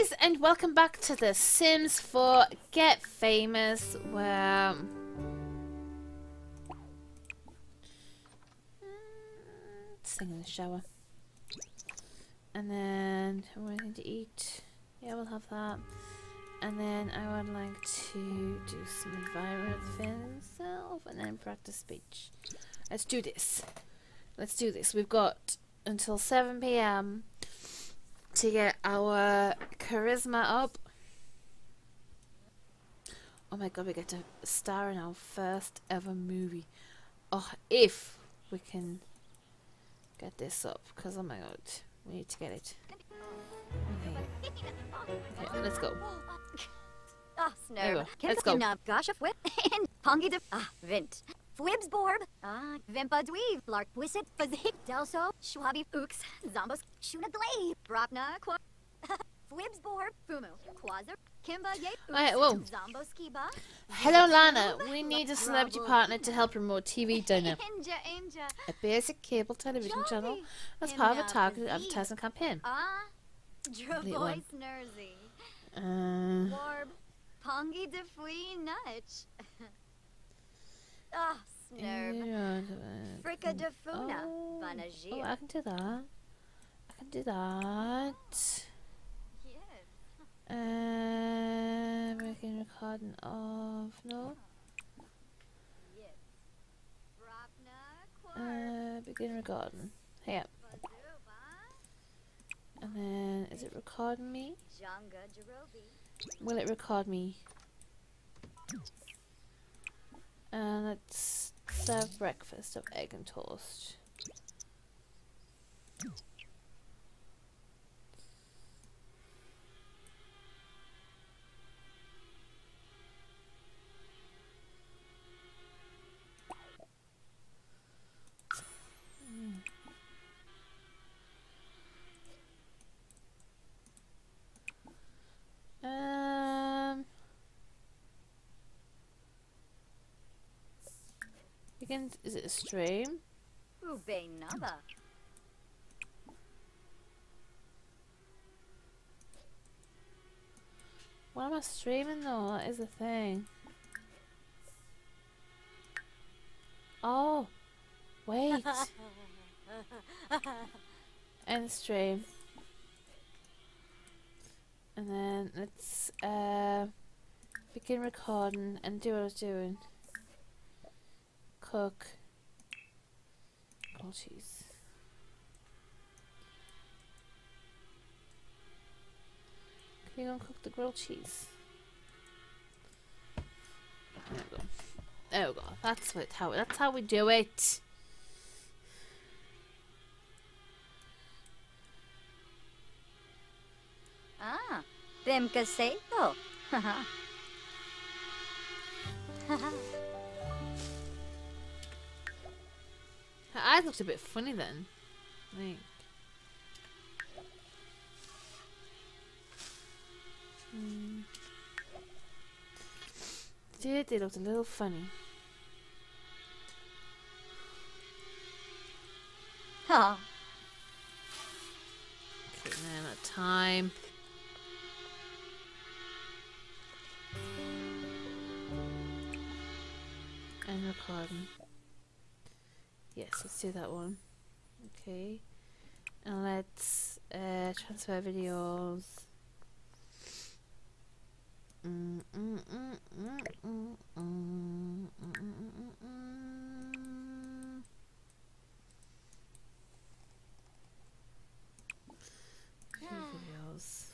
guys, and welcome back to The Sims 4 Get Famous, where... Sing in the shower. And then, want anything to eat? Yeah, we'll have that. And then I would like to do some environment for myself, and then practice speech. Let's do this. Let's do this. We've got until 7pm to get our charisma up. Oh my god, we get to star in our first ever movie. Oh, if we can get this up, because oh my god, we need to get it. Okay, okay let's go. Ah, There we go. Let's go. Gosh, of whip. And pongy de. Ah, vint. Fwibs borb. Ah, vimpa dweeb. Lark wisset. Fazhik delso. Schwabi ooks. Zombos. Shuna glay. Brapna. Qua. Fwibs borb. Fumu. Quasar. Kimba ye. Alright, whoa. Zombo skiba. Hello Lana, we need a celebrity partner to help promote TV dinner. A basic cable television channel as part of a targeted advertising campaign. Ah. Dravois nursey. Uh, Warb. Pongy de Ah, oh, Snurb. Fricka Defuna. Oh, oh, I can do that. I can do that. Yeah. Um, we can record an off. No. Uh, begin recording. Hey up. And then, is it recording me? Will it record me? And let's serve breakfast of egg and toast. Is it a stream? What am I streaming though? That is the thing. Oh, wait. End stream. And then let's uh, begin recording and do what I was doing. Cook. Oh cheese. Can you go and cook the grilled cheese? There we go. There we go. That's what how that's how we do it. Ah, them caseto. Haha. Her eyes looked a bit funny then. Like. Hmm. Did they looked a little funny? Huh. Okay, man, at time. And recording. Yes, let's do that one. Okay. And let's uh, transfer videos. Videos.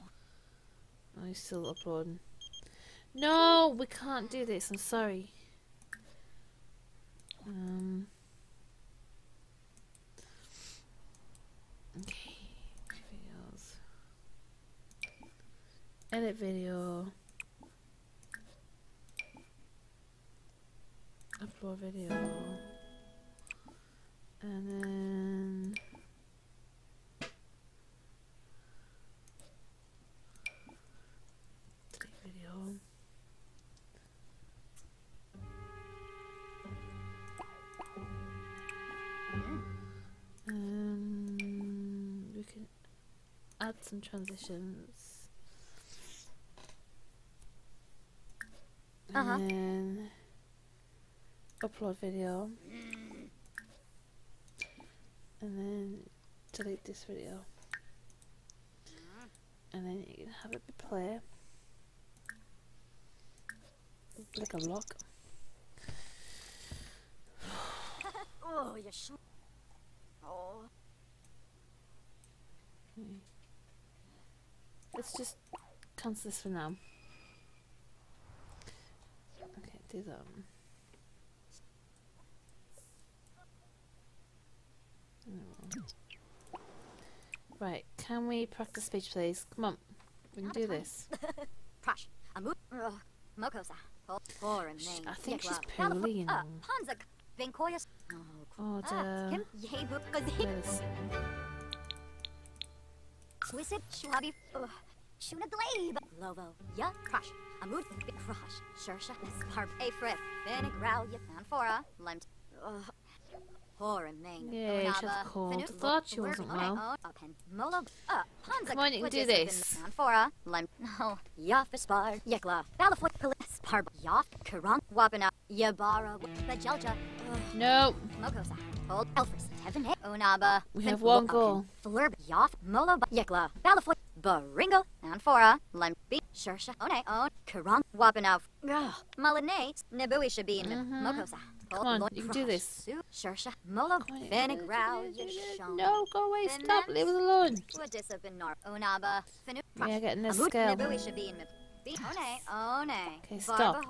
Oh, I'm still uploading. No, we can't do this. I'm sorry. Edit video. Upload video. And then. Video. Um, we can add some transitions. Uh-huh. And then upload video. And then delete this video. And then you can have it play. Like a lock. Oh, you sh- Oh. Let's just cancel this for now. Okay, do. No. Right, can we practice speech, please? Come on, we can do this. Prash. Amu. Ugh. Mokosa. Poor and Sh- main. I think she's Yekla. Balafu- poorly, you know. Panza. Venkoyas. Oh, dear. him. Yebu. Kazik. Where's- Swissit. Schwabi. Ugh. Shuna Glabe. Lovo. Ya. Amud. Crush. Shersha. Sparp. Afrith. Finnick. Ral. Yanfora. Limt. Ugh. Poor and main. Yeah, she's cold. Finuk, Thought she wasn't well. Pen, Molo, Panza, Come on, you can do this. Anfora, Lem, no, Yafispar, Yekla, Balafoy, Pilis, Parb, Yaf, Karang, Wapana, Yabara, Bajelja, No, Mokosa, Old Elfris, Heaven, Onaba, We have one goal. Flurb, Yaf, Yekla, Balafoy, Baringo, Anfora, Lem, B, Shersha, One, On, Karang, Wapana, Malane, Nabui Shabin, Mokosa. Mm-hmm. Come on, you can do this. Shersha, Molo. Fennig, Rao, No, go away, stop, leave us alone. Wadissa bin Nar Onaba Finu We are getting this Amut skill. Nabui Shabin One One Okay, stop.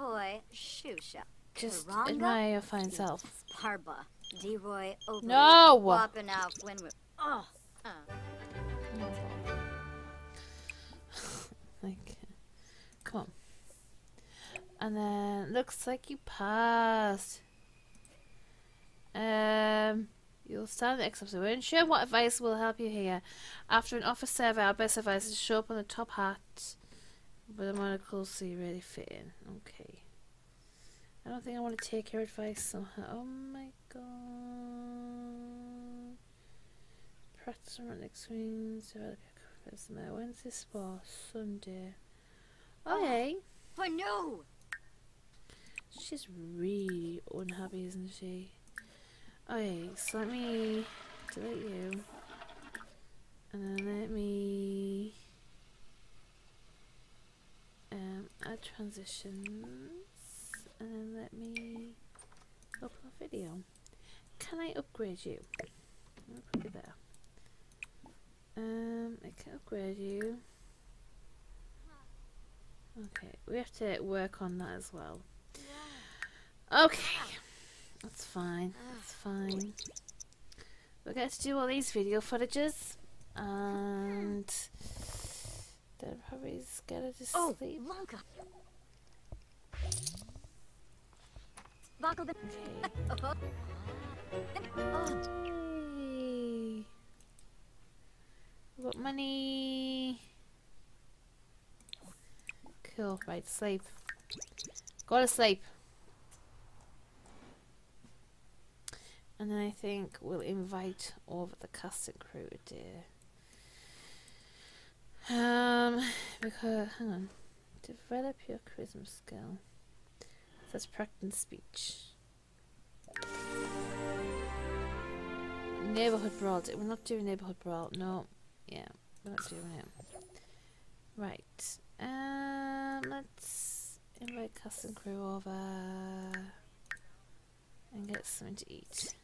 Just admire your fine self. Parba Deroy Obi No! Wapana Winwu Oh. Like. And then, looks like you passed. Um, you'll stand the we're unsure what advice will help you here. After an office survey, our best advice is to show up on the top hat with a monocle so you really fit in. Okay. I don't think I want to take your advice somehow. Oh my god. Practice on running screens, develop your charisma. When's this for? Sunday. Okay. For no She's really unhappy, isn't she? Okay, so let me delete you. And then let me um, add transitions. And then let me upload video. Can I upgrade you? Put you there. Um, I can upgrade you. Okay, we have to work on that as well. Okay, that's fine. That's fine. We're going to do all these video footages, and they'll probably to Oh sleep. Lanka Okay. Got money. Cool. Right, sleep. Go to sleep. And then I think we'll invite all over the casting crew today. Um, because hang on, develop your charisma skill. That's practice speech. Neighborhood brawl. We're not doing neighborhood brawl. No. Yeah, we're not doing it. Right. Um, let's invite cast and crew over and get something to eat.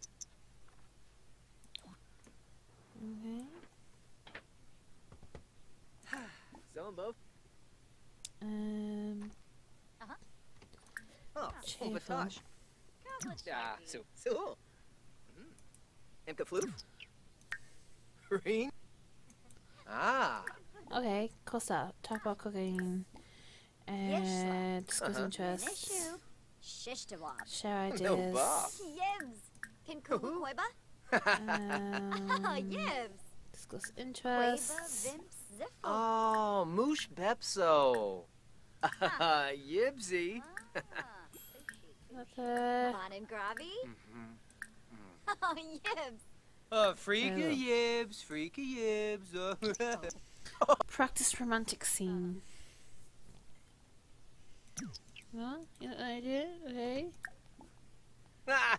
Okay. Someone both? Um. Oh, Cheerful. Batosh. Ah, so. So. Mm. Emka Floof? Ring? Ah. Okay. Costa. Talk about cooking. And discuss Uh-huh. interests. Issue Shishtawab Share No ideas. boss. Yibs Can Kuhu Koiba um, Yibs discuss Koiba interests. Oh, Moosh Bepso. Yibsy. Another. Bon and Gravi Mm-hmm. Oh Yibs Uh, freaky Oh. yibs, freaky yibs. Uh, Practice romantic scene. No? You got an idea? Okay. Ah,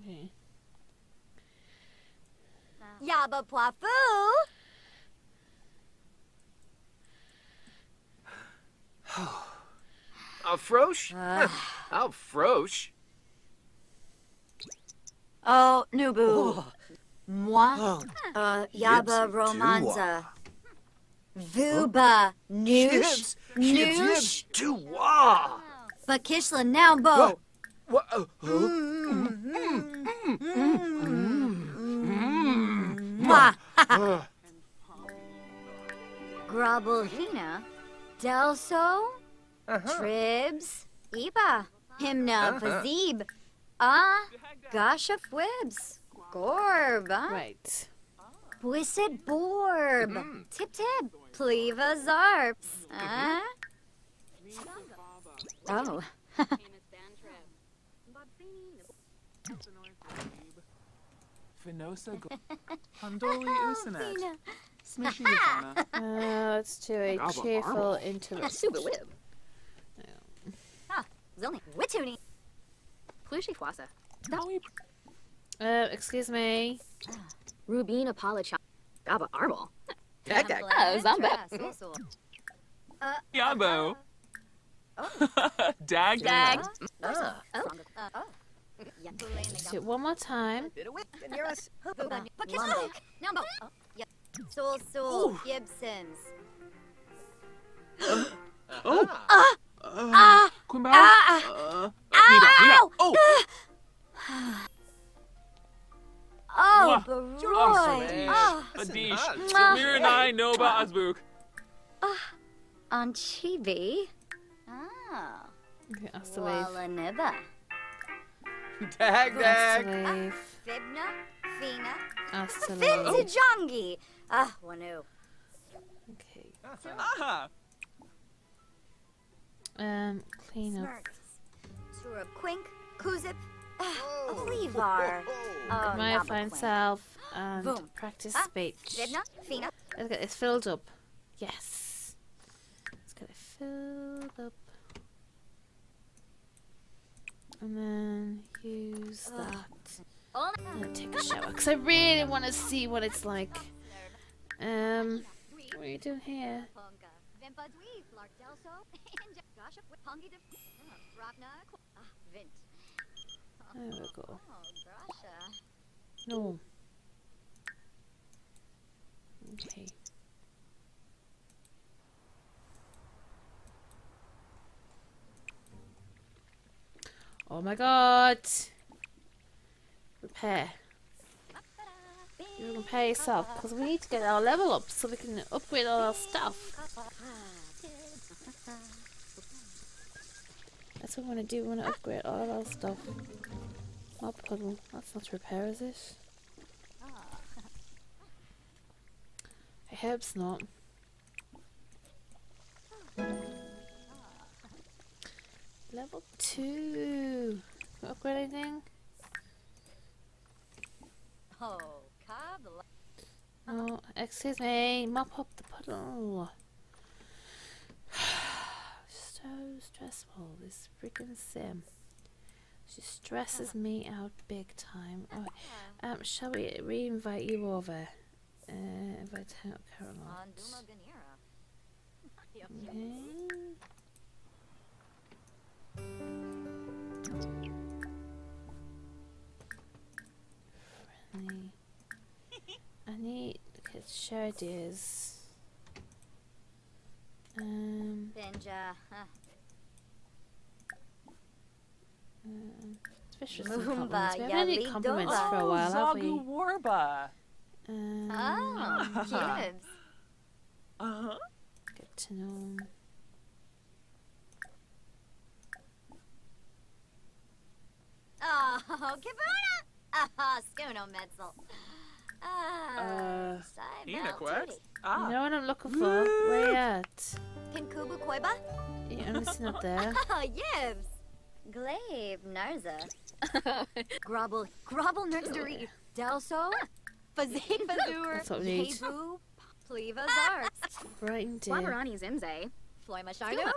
Okay. Yaba Pwafu! a frosh? How frosh? Oh, Nubu. Oh, Moi? oh, Uh, Yaba Yibsy Romanza. Vuba. Noosh. Jibs, jibs, Noosh. jibs, to wah. Bakishla Nambo. What? Oh. Mwah. Uh, Delso. uh-huh. Tribs. Iba. Himna. Uh-huh. Fazib. Ah. Gasha Fwibs. Gorb. Right. Bwisset Borb. Mhm. Tip Tip. Pleva Zarps. Ah. Oh. Finosa go- Handoli Usanet. Smishy Yasana. Uh, let's do a cheerful marble. interlude. Suba Wib. Zilni. Wituni. Plushi Fwasa. Maui Uh, excuse me. Rubina Policha. Gaba Arbol. Dak, dak. Oh, Zamba. Yabo. Dag. Dag. Ah, do it one more time. Soul Soul. Gibsons. Oh. Ah, Uh. Uh, Nina, Nina. Oh. Oh. Oh, Adish. Ah, Mir and I know about Azbuk. on Chibi. Ah. Okay, Dag, That's the dag. Fibna. Fina. That's the wave. Finzijongi. Ah, Wanu. Okay. Aha. Um, clean up. Smirks. Quink. Kuzip. Ah, Oh. Levar. Oh, My Naba fine self and Boom. practice Ah, speech. Fibna. Fina. Let's get this filled up. Yes. Let's get it filled up. And then use that. Oh, And take a shower. Because I really want to see what it's like. Um, what are you doing here? Punga. Vimpa Dweeb. Lark Delso. And Gasha. Pungi de. Rapna. Vint. There we go. Oh, No. Okay. Oh my god! Repair. You repair yourself because we need to get our level up so we can upgrade all our stuff. That's what we want to do. We want to upgrade all our stuff. Not puddle. That's not repair, is it? I hope it's not. Level two. Can we upgrade anything? Oh. No. Excuse me. Mop up the puddle. so stressful. This freaking sim. She stresses me out big time. Oh, um, shall we re-invite you over? Uh, invite her, Caroline. Okay. Need to share ideas. Um, Benja. Huh. um, especially some compliments. We haven't had any compliments for a while, have we? Warba. Um, Oh, Gibbs. Uh-huh. Get to know. Oh, Kibuna. Ah, Skuno Metzel. Ah, Uh, Sai Ina Quest? Tootie. You Ah. know what I'm looking for? Where you at? Kinkubu Koiba. Yeah, I'm missing up there. Oh, Yibs. Glaive Narza. Grobble, grobble nursery. Delso, Fazig Fazur, That's what we need. Jebu, Pleva Zarks, Brighton Day. Wabarani Zimze. Floima Shardo,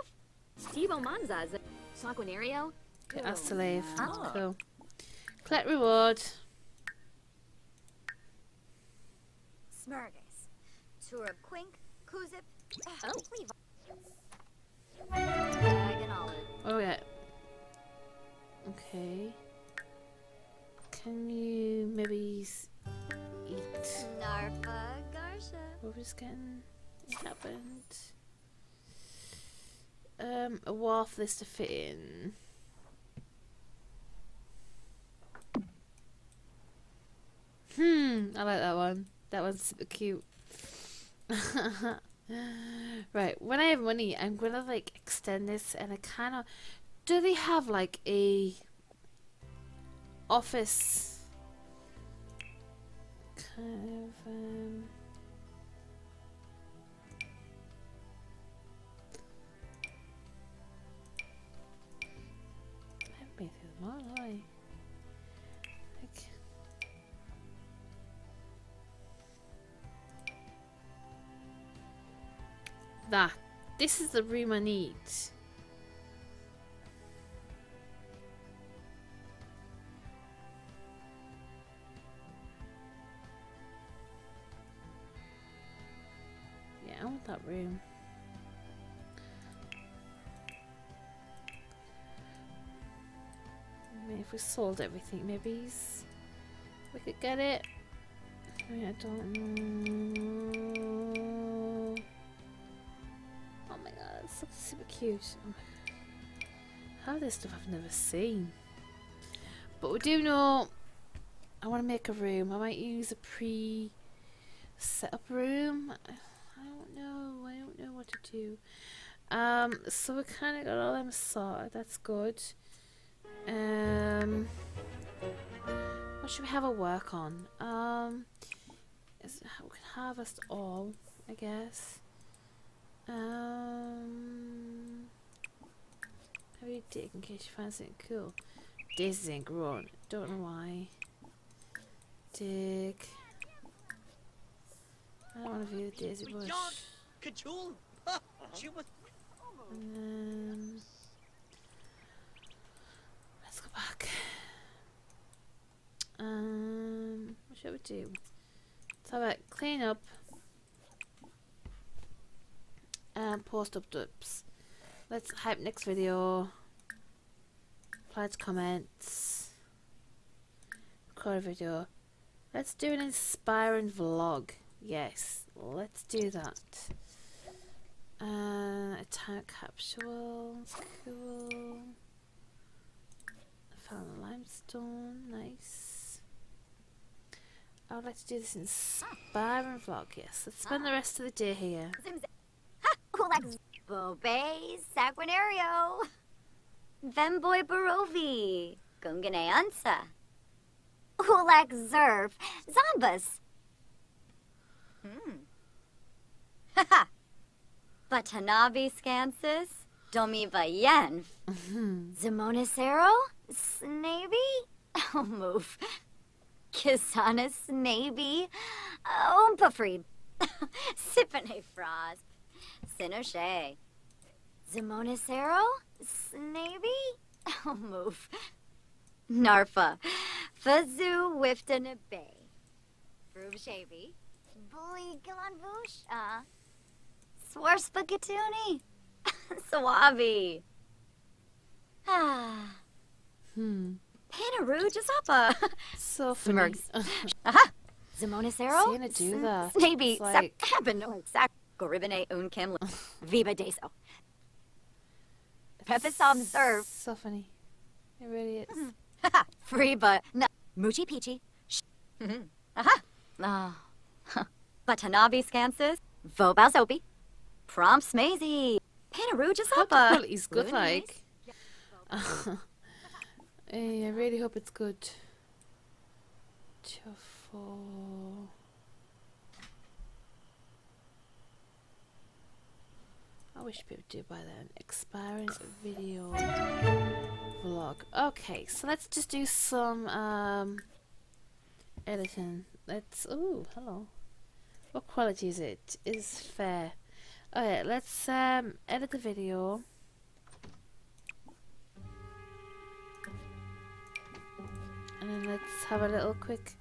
Stevo Manzas. Sanguinario. Okay, that's the leave. Ah. Cool. Collect reward. Smurgus, Turub Quink, Kuzip, Oh. Olive. Oh yeah. Okay. Can you maybe eat? Narfa Garsha. What was getting? It happened. Um, a waff list to fit in. Hmm, I like that one. That one's super cute. right, when I have money, I'm gonna like extend this, and I kind of. Do they have like a office kind of um? That. This is the room I need. Yeah, I want that room. If we sold everything, maybe we could get it. I, mean, I don't know. So super cute. How this stuff I've never seen. But we do know I want to make a room. I might use a pre set up room. I don't know. I don't know what to do. Um, so we kind of got all them sorted. That's good. Um, what should we have a work on? Um, is, we can harvest all, I guess. Um, do you dig in case you find something cool? Daisies ain't grown. Don't know why. Dig. I don't want to view the daisy bush. She. And then let's go back. Um, what should we do? Let's have a clean up and post up. Let's hype next video. Reply to comments. Record a video. Let's do an inspiring vlog. Yes, let's do that. Uh, a time capsule. Cool. I found limestone. Nice. I would like to do this inspiring vlog. Yes, let's spend the rest of the day here. Kulak Bobe Sanguinario. Vemboy Barovi. Gungane Ansa. Ulak Zerv. Zombas. Hmm. Haha. Batanabi Scansis. Domi Vayen. Zimonisero? Snaby? Oh, move. Kisana Snaby. Oompafreed. Sipane Frost. Sinoshe. Zimonisero? Snaby? Oh, move. Narfa. Fazoo Wifton Bay. Froob Shavy. Bully Glanvush. Uh. Swarspagatuni. Swabi. Ah. Hmm. Panaru Jasapa. So funny. Smirks. Aha. Seeing it do that. Snaby. Like- Sapabano. un Unkam. Viva Deso. Pepis observe. So funny. It really is. Haha. Free but. No. Moochie Peachy. Mhm. Aha. Oh. Batanabi Scansis. Vobal Soapy. Prom Smazy. Panaru Hope the Jasapa. quality's good, like. Hey, I really hope it's good. Chuffle. Wish people do by then. Expiring video vlog. Okay, so let's just do some um editing. Let's oh hello. What quality is it? Is fair. Okay, let's um edit the video. And then let's have a little quick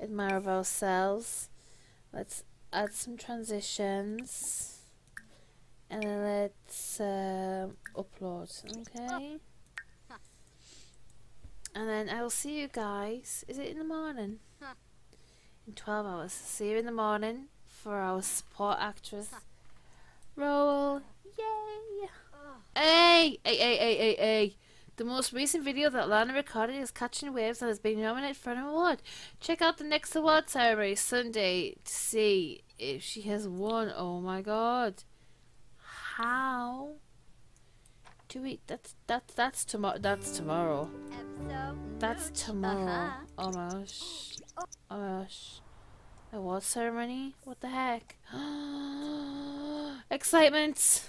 admire of ourselves. Let's add some transitions. And then let's um, upload, okay? And then I will see you guys. Is it in the morning? In 12 hours. See you in the morning for our support actress. Roll. Yay! Hey! Hey, hey, hey, hey, hey! The most recent video that Lana recorded is Catching Waves and has been nominated for an award. Check out the next award ceremony Sunday to see if she has won. Oh my god. How? to eat. that's that's that's tomorrow that's tomorrow. That's tomorrow. Uh-huh. Oh my gosh. Oh my gosh. Award ceremony? What the heck? Excitement!